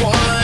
one.